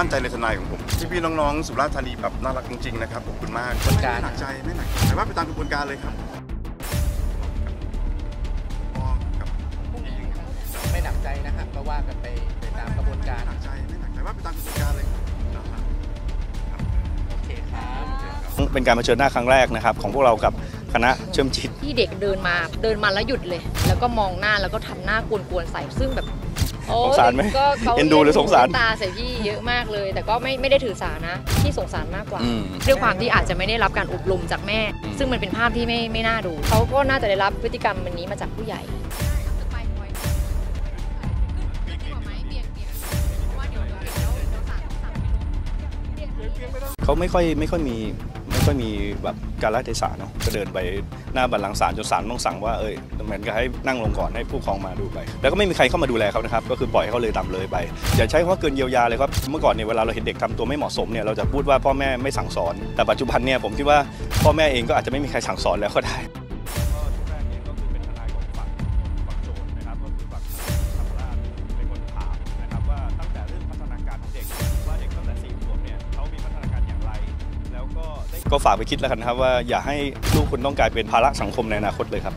มั่นใจในทนายของผมพี่พี่ๆน้องๆสุราษฎร์ธานีแบบน่ารักจริงๆนะครับขอบคุณมากไม่หนักใจไม่หนักแต่ว่าไปตามกระบวนการเลยครับพ่อกับพี่ยิงครับไม่หนักใจนะครับก็ว่ากันไปไปตามกระบวนการ ไม่หนักใจไม่หนักใจว่าไปตามกระบวนการเลยครับโอเคครับ เป็นการมาเชิญหน้าครั้งแรกนะครับ ของพวกเรากับคณะเชื่อมจิต ที่เด็กเดินมาเดินมาแล้วหยุดเลย แล้วก็มองหน้าแล้วก็ทำหน้ากวนๆใส่ซึ่งแบบโอ้ สงสารไหมก็เขาเอ็นดูหรือสงสาร ตาใส่พี่เยอะมากเลย แต่ก็ไม่ไม่ได้ถือสานะที่สงสารมากกว่าอืม ด้วยความที่อาจจะไม่ได้รับการอบรมจากแม่อืมซึ่งมันเป็นภาพที่ไม่ไม่น่าดูเขาก็น่าจะได้รับพฤติกรรมแบบนี้มาจากผู้ใหญ่ เขาไม่ค่อยไม่ค่อยมีไม่ ค่อยมีแบบการละเทศะเนาะก็เดินไปหน้าบัลลังก์ศาลจนศาลต้องสั่งว่าเอ้ยเหมือนกับให้นั่งลงก่อนให้ผู้ครองมาดูไป แล้วก็ไม่มีใครเข้ามาดูแลเขานะครับก็คือปล่อยให้เขาเลยตามเลยไปอย่าใช้คำว่าเกินเยียวยาเลยครับเมื่อก่อนเนี่ยเวลาเราเห็นเด็กทำตัวไม่เหมาะสมเนี่ยเราจะพูดว่าพ่อแม่ไม่สั่งสอน แต่ปัจจุบันเนี่ยผมคิดว่าพ่อแม่เองก็อาจจะไม่มีใครสั่งสอนแล้วก็ได้ ก็ฝากไปคิดแล้วกันครับว่าอย่าให้ลูกคุณต้องกลายเป็นภาระสังคมในอนาคตเลยครับ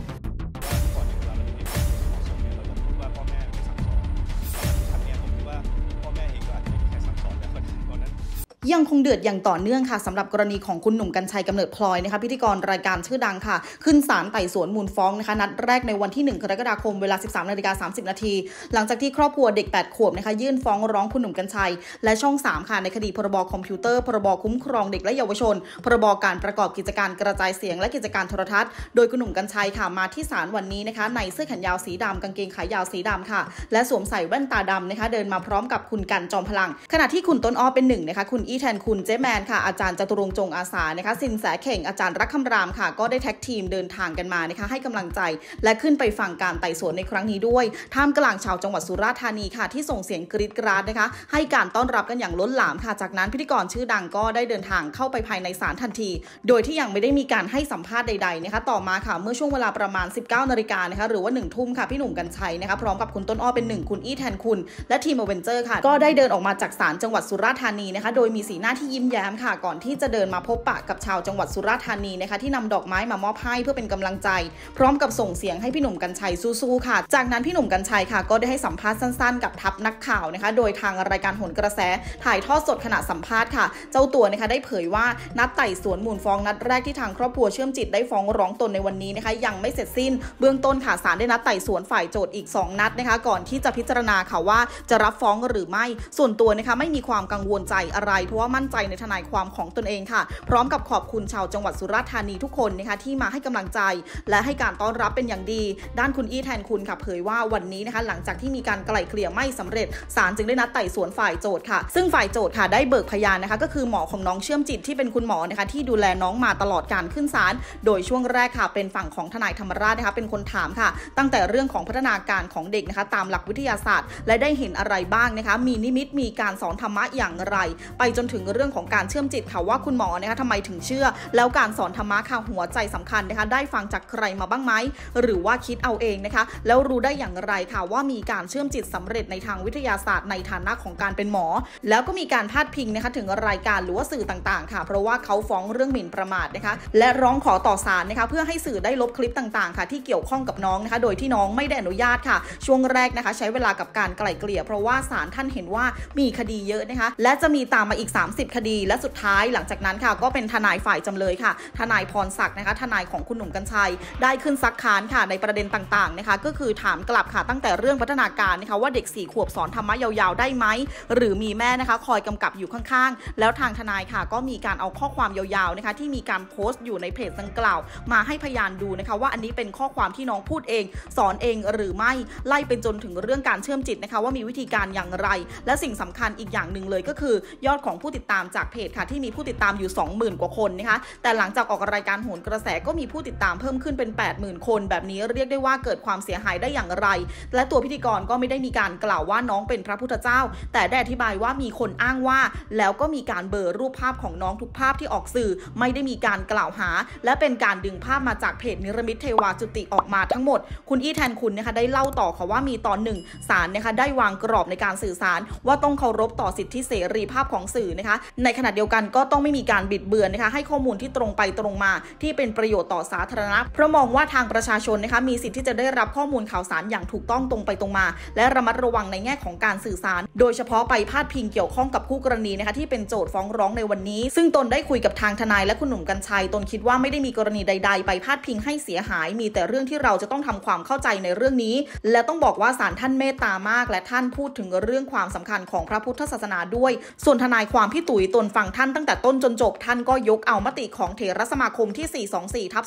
ยังคงเดือดอย่างต่อเนื่องค่ะสำหรับกรณีของคุณหนุ่มกัญชัยกำเนิดพลอยนะคะพิธีกรรายการชื่อดังค่ะ ขึ้นศาลไต่สวนมูลฟ้องนะคะนัดแรกในวันที่ 1 กรกฎาคมเวลา 13นาฬิกา30 นาที หลังจากที่ครอบครัวเด็ก 8 ขวบนะคะยื่นฟ้องร้องคุณหนุ่มกัญชัย และช่อง 3 ค่ะในคดีพรบคอมพิวเตอร์ พรบคุ้มครองเด็กและเยาวชน พรบการประกอบกิจการกระจายเสียง และกิจการโทรทัศน์ โดยคุณหนุ่มกัญชัยค่ะมาที่ศาลวันนี้นะคะในเสื้อแขนยาวสีดำกางเกงขายาวสีดำค่ะ และสวมใส่แว่นตาดำนะคะเดินมาพร้อมกับคุณกันจอมพลัง ขณะที่คุณต้นอ้อเป็นหนึ่งนะคะคุณอี้แทนคุณเจ๊แมนค่ะอาจารย์จตุรงจงอาสานะคะสินแสเข่งอาจารย์รักคำรามค่ะ ก็ได้แท็กทีมเดินทางกันมานะคะให้กำลังใจ และขึ้นไปฟังการไต่สวนในครั้งนี้ด้วยท่ามกลางชาวจังหวัดสุราษฎร์ธานีค่ะ ที่ส่งเสียงกรี๊ดกร๊าดนะคะ ให้การต้อนรับกันอย่างล้นหลามค่ะ จากนั้นพิธีกรชื่อดังก็ได้เดินทางเข้าไปภายในศาลทันที โดยที่ยังไม่ได้มีการให้สัมภาษณ์ใดๆนะคะต่อมาค่ะเมื่อช่วงเวลาประมาณ 19นาฬิกานะคะหรือว่า1ทุ่มค่ะพี่หนุ่มกัญชัยนะคะพร้อมกับคุณต้นอ้อเป็นหนึ่งคุณอี้แทนคุณ และทีม Avenger ค่ะ ก็ได้เดินออกมาจากศาลจังหวัดสุราษฎร์ธานีนะคะโดยมีสีหน้าที่ยิ้มแย้มค่ะ ก่อนที่จะเดินมาพบปะกับชาวจังหวัดสุราษฎร์ธานีนะคะ ที่นำดอกไม้มามอบให้เพื่อเป็นกำลังใจ พร้อมกับส่งเสียงให้พี่หนุ่มกัญชัยสู้ๆค่ะ จากนั้นพี่หนุ่มกัญชัยค่ะ ก็ได้ให้สัมภาษณ์สั้นๆ กับทัพนักข่าวนะคะ โดยทางรายการหนกระแสถ่ายทอดสดขณะสัมภาษณ์ค่ะ เจ้าตัวนะคะได้เผยว่านัดไต่สวนมูลฟ้องนัดแรกที่ทางครอบครัวเชื่อมจิตได้ฟ้องร้องตนในวันนี้นะคะ ยังไม่เสร็จสิ้น เบื้องต้นค่ะศาลได้นัดไต่สวนฝ่ายโจทย์อีก 2 นัดนะคะ ก่อนที่จะพิจารณาค่ะว่าจะรับฟ้องหรือไม่ส่วนตัวนะคะไม่มีความกังวลใจอะไรราะว่ามั่นใจในทนายความของตนเองค่ะ พร้อมกับขอบคุณชาวจังหวัดสุราษฎร์ธานีทุกคนนะคะที่มาให้กำลังใจ และให้การต้อนรับเป็นอย่างดี ด้านคุณอี้แทนคุณค่ะเผยว่าวันนี้นะคะหลังจากที่มีการไกล่เกลี่ยไม่สำเร็จศาลจึงได้นัดไต่สวนฝ่ายโจทย์ค่ะ ซึ่งฝ่ายโจทย์ค่ะได้เบิกพยานนะคะก็คือหมอของน้องเชื่อมจิตที่เป็นคุณหมอนะคะที่ดูแลน้องมาตลอดการขึ้นศาลโดยช่วงแรกค่ะเป็นฝั่งของทนายธรรมราชนะคะเป็นคนถามค่ะ ตั้งแต่เรื่องของพัฒนาการของเด็กนะคะตามหลักวิทยาศาสตร์ และได้เห็นอะไรบ้างนะคะมีนิมิตมีการสอนธรรมะอย่างไร ไปจนถึงเรื่องของการเชื่อมจิตค่ะว่าคุณหมอนะคะทำไมถึงเชื่อ แล้วการสอนธรรมะค่ะหัวใจสำคัญนะคะ ได้ฟังจากใครมาบ้างไหมหรือว่าคิดเอาเองนะคะ แล้วรู้ได้อย่างไรค่ะว่ามีการเชื่อมจิตสำเร็จในทางวิทยาศาสตร์ในฐานะของการเป็นหมอ แล้วก็มีการพาดพิงนะคะถึงรายการหรือว่าสื่อต่างๆ ค่ะ เพราะว่าเขาฟ้องเรื่องหมิ่นประมาทนะคะ และร้องขอต่อศาลนะคะ เพื่อให้สื่อได้ลบคลิปต่างๆ ค่ะ ที่เกี่ยวข้องกับน้องนะคะ โดยที่น้องไม่ได้อนุญาตค่ะ ช่วงแรกนะคะ ใช้เวลากับการไกล่เกลี่ย เพราะว่าศาลท่านเห็นว่ามีคดีเยอะนะคะ และจะมีตามมาอีก30 คดี และสุดท้ายหลังจากนั้นค่ะ ก็เป็นทนายฝ่ายจำเลยค่ะ ทนายพรศักดิ์นะคะ ทนายของคุณหนุ่มกัญชัย ได้ขึ้นซักค้านค่ะในประเด็นต่างๆนะคะ ก็คือถามกลับค่ะตั้งแต่เรื่องพัฒนาการนะคะว่าเด็ก 4 ขวบสอนธรรมะยาวๆได้ไหม หรือมีแม่นะคะ คอยกำกับอยู่ข้างๆ แล้วทางทนายค่ะ ก็มีการเอาข้อความยาวๆนะคะที่มีการโพสต์อยู่ในเพจดังกล่าว มาให้พยานดูนะคะ ว่าอันนี้เป็นข้อความที่น้องพูดเอง สอนเองหรือไม่ไล่เป็นจนถึงเรื่องการเชื่อมจิตนะคะว่ามีวิธีการอย่างไร และสิ่งสำคัญอีกอย่างหนึ่งเลยก็คือยอดของผู้ติดตามจากเพจค่ะที่มีผู้ติดตามอยู่ 20,000 กว่าคนนะคะ แต่หลังจากออกรายการโหนกระแสก็มีผู้ติดตามเพิ่มขึ้นเป็น 80,000 คน แบบนี้เรียกได้ว่าเกิดความเสียหายได้อย่างไร และตัวพิธีกรก็ไม่ได้มีการกล่าวว่าน้องเป็นพระพุทธเจ้า แต่ได้อธิบายว่ามีคนอ้างว่า แล้วก็มีการเบอรูปภาพของน้องทุกภาพที่ออกสื่อ ไม่ได้มีการกล่าวหา และเป็นการดึงภาพมาจากเพจนิรมิตเทวาจุติออกมาทั้งหมด คุณอี้แทนคุณนะคะได้เล่าต่อค่ะว่ามีตอนหนึ่งศาลนะคะได้วางกรอบในการสื่อสาร ว่าต้องเคารพต่อสิทธิเสรีภาพของสื่อนะคะ ในขณะเดียวกันก็ต้องไม่มีการบิดเบือนนะคะ ให้ข้อมูลที่ตรงไปตรงมา ที่เป็นประโยชน์ต่อสาธารณะ เพราะมองว่าทางประชาชนนะคะมีสิทธิ์ที่จะได้รับข้อมูลข่าวสารอย่างถูกต้องตรงไปตรงมา และระมัดระวังในแง่ของการสื่อสาร โดยเฉพาะไปพาดพิงเกี่ยวข้องกับคู่กรณีนะคะที่เป็นโจทย์ฟ้องร้องในวันนี้ ซึ่งตนได้คุยกับทางทนายและคุณหนุ่มกัญชัย ตนคิดว่าไม่ได้มีกรณีใด ๆ ไปพาดพิงให้เสียหาย มีแต่เรื่องที่เราจะต้องทำความเข้าใจในเรื่องนี้ และต้องบอกว่าศาลท่านเมตตามาก และท่านพูดถึงเรื่องความสำคัญของพระพุทธศาสนาด้วย ส่วนทนายความพี่ตุ๋ยตนฟังท่านตั้งแต่ต้นจนจบ ท่านก็ยกเอามติของเถรสมาคมที่ 424ทับ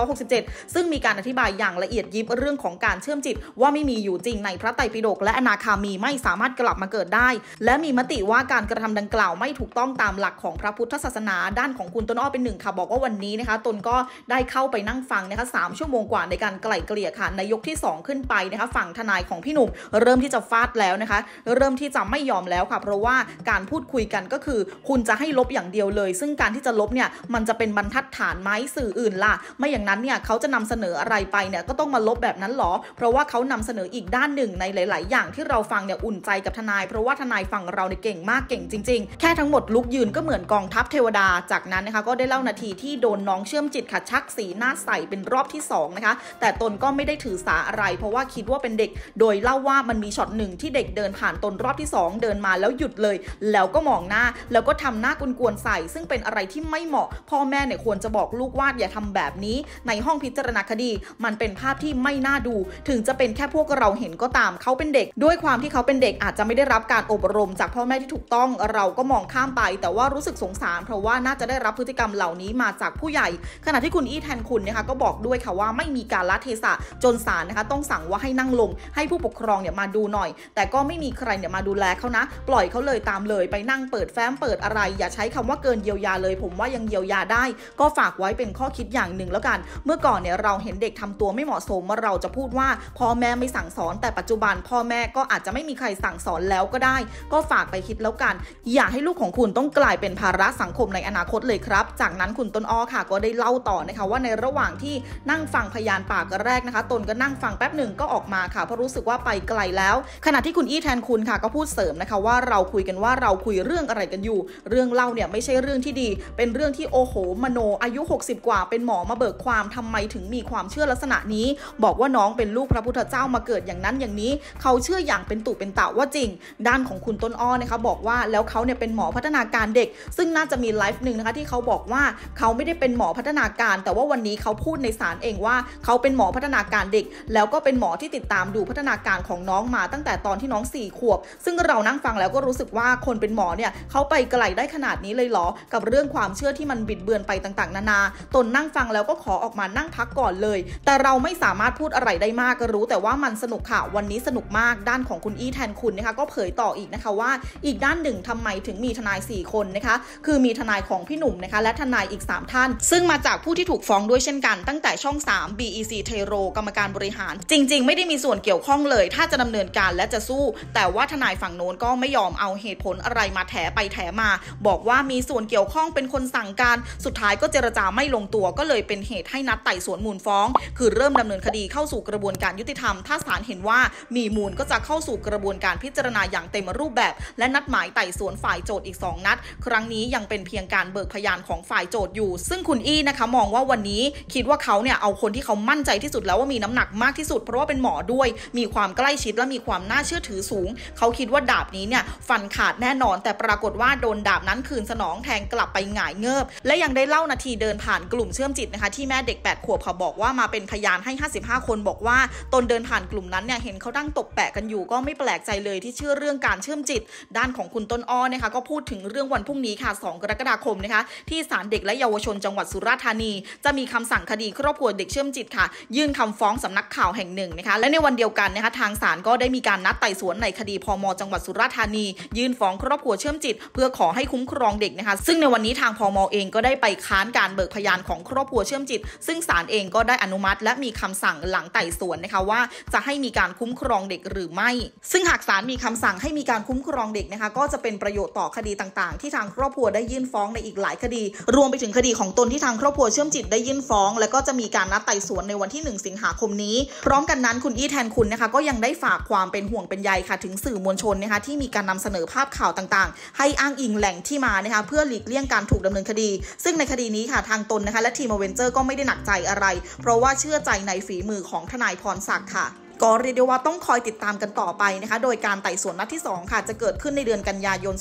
2567 ซึ่งมีการอธิบายอย่างละเอียดยิบเรื่องของการเชื่อมจิต ว่าไม่มีอยู่จริงในพระไตรปิฎกและอนาคามีไม่สามารถกลับมาเกิดได้ และมีมติว่าการกระทำดังกล่าวไม่ถูกต้องตามหลักของพระพุทธศาสนาด้านของคุณต้นอ้อเป็นหนึ่งค่ะบอกว่าวันนี้นะคะตนก็ได้เข้าไปนั่งฟังนะคะสามชั่วโมงกว่าในการไกล่เกลี่ยค่ะในยกที่ 2 ขึ้นไปนะคะฝั่งทนายของพี่หนุ่ม เริ่มที่จะฟาดแล้วนะคะ เริ่มที่จะไม่ยอมแล้วค่ะเพราะว่าการพูดคุยกันก็คือ คุณจะให้ลบอย่างเดียวเลย ซึ่งการที่จะลบเนี่ยมันจะเป็นบรรทัดฐานไหมสื่ออื่นล่ะ ไม่อย่างนั้นเนี่ยเขาจะนำเสนออะไรไปเนี่ยก็ต้องมาลบแบบนั้นหรอ เพราะว่าเขานำเสนออีกด้านหนึ่งในหลาย ๆ อย่างที่เราฟังเนี่ยอุ่นใจกับทนาย เพราะว่าทนายฝั่งเราเนี่ยเก่งมากเก่งจริง ๆ แค่ทั้งหมดลุกยืนก็เหมือนกองทัพเทวดา จากนั้นนะคะก็ได้เล่านาทีที่โดนน้องเชื่อมจิตค่ะชักสีหน้าใสเป็นรอบที่สองนะคะแต่ตนก็ไม่ได้ถือสาอะไร เพราะว่าคิดว่าเป็นเด็ก โดยเล่าว่ามันมีช็อตหนึ่งที่เด็กเดินผ่านตนรอบที่สองเดินมาแล้วหยุดเลย แล้วก็มองหน้า แล้วก็ทำหน้ากวนๆใส่ ซึ่งเป็นอะไรที่ไม่เหมาะ พ่อแม่เนี่ยควรจะบอกลูกว่าอย่าทำแบบนี้ ในห้องพิจารณาคดี มันเป็นภาพที่ไม่น่าดู ถึงจะเป็นแค่พวกเราเห็นก็ตามเขาเป็นเด็ก ด้วยความที่เขาเป็นเด็กอาจจะไม่ได้รับการอบรม จากพ่อแม่ที่ถูกต้องเราก็มองข้ามไป แต่ว่ารู้สึกสงสาร เพราะว่าน่าจะได้รับพฤติกรรมเหล่านี้มาจากผู้ใหญ่ ขณะที่คุณอี้แทนคุณนะคะก็บอกด้วยค่ะว่าไม่มีการละเทศะจนศาลนะคะต้องสั่งว่าให้นั่งลง ให้ผู้ปกครองเนี่ยมาดูหน่อย แต่ก็ไม่มีใครเนี่ยมาดูแลเขานะ ปล่อยเขาเลยตามเลยไปนั่งเปิดแฟ้มเปิดอะไร อย่าใช้คำว่าเกินเยียวยาเลย ผมว่ายังเยียวยาได้ ก็ฝากไว้เป็นข้อคิดอย่างหนึ่งแล้วกัน เมื่อก่อนเนี่ยเราเห็นเด็กทำตัวไม่เหมาะสมเราจะพูดว่าพ่อแม่ไม่สั่งสอน แต่ปัจจุบันพ่อแม่ก็อาจจะไม่มีใครสั่งสอนแล้วก็ได้ ก็ฝากไปคิดแล้วกัน อย่าให้ลูกของคุณต้องกลายเป็นภาระสังคมในอนาคตเลยครับ จากนั้นคุณต้นอ้อค่ะ ก็ได้เล่าต่อนะคะว่าในระหว่างที่นั่งฟังพยานปากแรกนะคะ ตนก็นั่งฟังแป๊บหนึ่งก็ออกมาค่ะเพราะรู้สึกว่าไปไกลแล้ว ขณะที่คุณอี้แทนคุณค่ะก็พูดเสริมนะคะว่าเราคุยกันว่าเราคุยเรื่องอะไรกันอยู่ เรื่องเล่าเนี่ยไม่ใช่เรื่องที่ดี เป็นเรื่องที่โอโหมโนอายุ 60 กว่า เป็นหมอมาเบิกความทำไมถึงมีความเชื่อลักษณะนี้ บอกว่าน้องเป็นลูกพระพุทธเจ้ามาเกิดอย่างนั้นอย่างนี้ เขาเชื่ออย่างเป็นตุเป็นตะว่าจริง ด้านของคุณต้นอ้อนะคะบอกว่าแล้วเขาเนี่ยเป็นหมอพัฒนาการเด็ก ซึ่งน่าจะมีไลฟ์หนึ่งนะคะที่เขาบอกว่าเขาไม่ได้เป็นหมอพัฒนาการ แต่ว่าวันนี้เขาพูดในศาลเองว่าเขาเป็นหมอพัฒนาการเด็ก แล้วก็เป็นหมอที่ติดตามดูพัฒนาการของน้องมาตั้งแต่ตอนที่น้อง 4 ขวบ ซึ่งเรานั่งฟังแล้วก็รู้สึกว่าคนเป็นหมอเนี่ยเขาไปไกลได้ขนาดนี้เลยเหรอ กับเรื่องความเชื่อที่มันบิดเบือนไปต่างๆ นานา ตนนั่งฟังแล้วก็ขอออกมานั่งพักก่อนเลย แต่เราไม่สามารถพูดอะไรได้มากก็รู้ แต่ว่ามันสนุกค่ะ วันนี้สนุกมากด้านของคุณอี้แทนคุณนะคะก็เผยต่ออีกนะคะว่า อีกด้านหนึ่งทำไมถึงมีทนาย 4 คนนะคะ คือมีทนายของพี่หนุ่มนะคะ และทนายอีก 3 ท่าน ซึ่งมาจากผู้ที่ถูกฟ้องด้วยเช่นกัน ตั้งแต่ช่อง 3 BEC t e r o กรรมการบริหาร จริง ๆ ไม่ได้มีส่วนเกี่ยวข้องเลย ถ้าจะดำเนินการและจะสู้ แต่ว่าทนายฝั่งโน้นก็ไม่ยอมเอาเหตุผลอะไรมาแถไปแถมา บอกว่ามีส่วนเกี่ยวข้องเป็นคนสั่งการสุดท้ายก็เจรจาไม่ลงตัวก็เลยเป็นเหตุให้นัดไต่สวนมูลฟ้อง คือเริ่มดำเนินคดีเข้าสู่กระบวนการยุติธรรม ถ้าศาลเห็นว่ามีมูลก็จะเข้าสู่กระบวนการพิจารณาอย่างเต็มรูปแบบ และนัดหมายไต่สวนฝ่ายโจทย์อีก 2 นัด ครั้งนี้ยังเป็นเพียงการเบิกพยานของฝ่ายโจทย์อยู่ ซึ่งคุณอี้นะคะมองว่าวันนี้คิดว่าเขาเนี่ยเอาคนที่เขามั่นใจที่สุดแล้วว่ามีน้ำหนักมากที่สุด เพราะว่าเป็นหมอด้วย มีความใกล้ชิดและมีความน่าเชื่อถือสูง เขาคิดว่าดาบนี้เนี่ยฟันขาดแน่นอนแต่ปรากฏว่าโดนดาบนั้นคืนสนองแทงกลับไปหงายเงิบ และยังได้เล่านาทีเดินผ่านกลุ่มเชื่อมจิตนะคะที่แม่เด็ก 8 ขวบเขาบอกว่ามาเป็นพยานให้ 55 คนบอกว่าตนเดินผ่านกลุ่มนั้นเนี่ยเห็นเขาดั้งตบแปะกันอยู่ก็ไม่แปลกใจเลยที่เชื่อเรื่องการเชื่อมจิต ด้านของคุณต้นอ้อนะคะก็พูดถึงเรื่องวันพรุ่งนี้ค่ะ 2 กรกฎาคมนะคะที่ศาลเด็กและเยาวชนจังหวัดสุราษฎร์ธานี จะมีคำสั่งคดีครอบครัวเด็กเชื่อมจิตค่ะ ยื่นคำฟ้องสำนักข่าวแห่งหนึ่งนะคะและในวันเดียวกันนะคะทางศาลก็ได้มีการนัดไต่สวนในคดีพมจังหวัดสุราษฎร์ธานี ยื่นฟ้องครอบครัวเชื่อมมจิต เพื่อขอให้คุ้มครองเด็กนะคะ ซึ่งในวันนี้ทางพมอเองก็ได้ไปค้านการเบิกพยานของครอบครัวเชื่อมจิต ซึ่งศาลเองก็ได้อนุมัติ และมีคำสั่งหลังไต่สวนนะคะว่าจะให้มีการคุ้มครองเด็กหรือไม่ ซึ่งหากศาลมีคำสั่งให้มีการคุ้มครองเด็กนะคะก็จะเป็นประโยชน์ต่อคดีต่างๆ ที่ทางครอบครัวได้ยื่นฟ้องในอีกหลายคดี รวมไปถึงคดีของตนที่ทางครอบครัวเชื่อมจิตได้ยื่นฟ้อง และก็จะมีการนัดไต่สวนในวันที่ 1 สิงหาคมนี้ พร้อมกันนั้นคุณอี้แทนคุณนะคะก็ยังได้ฝากความเป็นห่วงเป็นใยค่ะถึงสื่อมวลชนนะคะที่มีการนำเสนอภาพข่าวต่างๆให้อ้างอิงแหล่งที่มานะคะเพื่อหลีกเลี่ยงการถูกดำเนินคดี ซึ่งในคดีนี้ค่ะทางตนนะคะและทีมอเวนเจอร์ก็ไม่ได้หนักใจอะไร เพราะว่าเชื่อใจในฝีมือของทนายพรศักดิ์ค่ะก็เรียกได้ว่าต้องคอยติดตามกันต่อไปนะคะ โดยการไต่สวนนัดที่ 2 ค่ะ จะเกิดขึ้นในเดือนกันยายน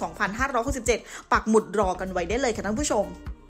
2567 ปักหมุดรอกันไว้ได้เลยค่ะท่านผู้ชม